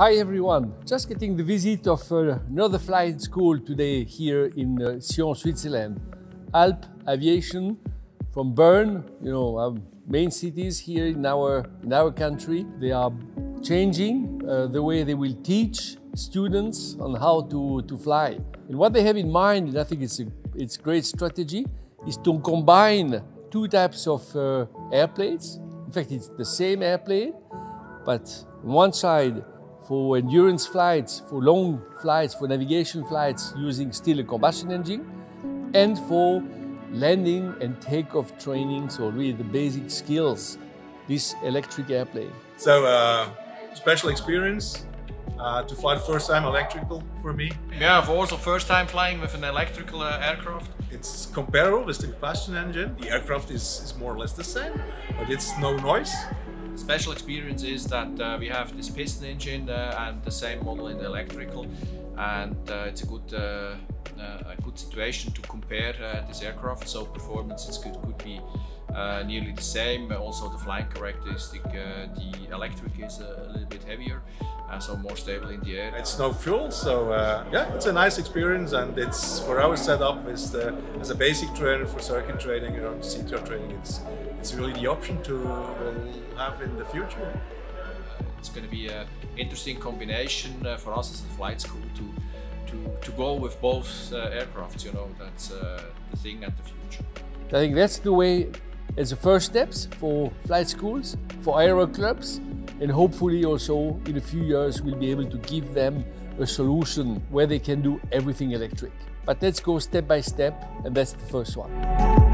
Hi everyone, just getting the visit of uh, another flight school today here in uh, Sion, Switzerland. Alp Aviation from Bern, you know, our main cities here in our, in our country. They are changing uh, the way they will teach students on how to, to fly. And what they have in mind, and I think it's a, it's great strategy, is to combine two types of uh, airplanes. In fact, it's the same airplane, but on one side for endurance flights, for long flights, for navigation flights using still a combustion engine, and for landing and takeoff training, so really the basic skills, this electric airplane. So, uh, special experience uh, to fly the first time electrical for me. Yeah, for also first time flying with an electrical uh, aircraft. It's comparable with the combustion engine. The aircraft is, is more or less the same, but it's no noise. Special experience is that uh, we have this piston engine uh, and the same model in the electrical and uh, it's a good uh, uh, a good situation to compare this aircraft so performance it's good, could be nearly the same also the flying characteristic the electric is a, little bit heavier so more stable in the air. It's no fuel, so yeah, it's a nice experience, and it's for our setup as the as a basic trainer for circuit training or CTR training. It's it's really the option to have in the future. It's going to be an interesting combination uh, for us as a flight school to to, to go with both uh, aircrafts. You know, that's uh, the thing at the future. I think that's the way as the first steps for flight schools, for aero clubs, and hopefully also in a few years we'll be able to give them a solution where they can do everything electric. But let's go step by step, and that's the first one.